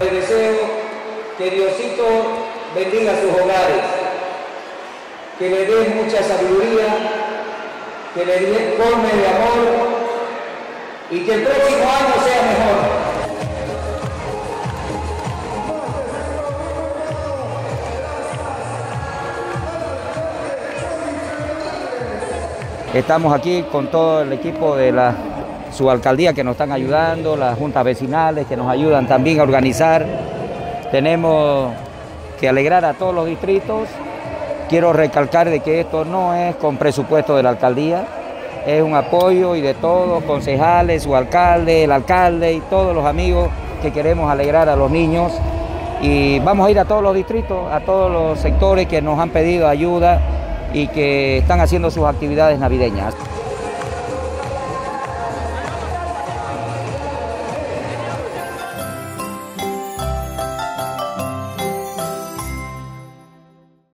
Les deseo que Diosito bendiga sus hogares, que le dé mucha sabiduría, que le dé forme de amor y que el próximo año sea mejor. Estamos aquí con todo el equipo de la subalcaldía que nos están ayudando, las juntas vecinales que nos ayudan también a organizar. Tenemos que alegrar a todos los distritos. Quiero recalcar de que esto no es con presupuesto de la alcaldía, es un apoyo y de todos, concejales, su alcalde, el alcalde y todos los amigos que queremos alegrar a los niños. Y vamos a ir a todos los distritos, a todos los sectores que nos han pedido ayuda y que están haciendo sus actividades navideñas.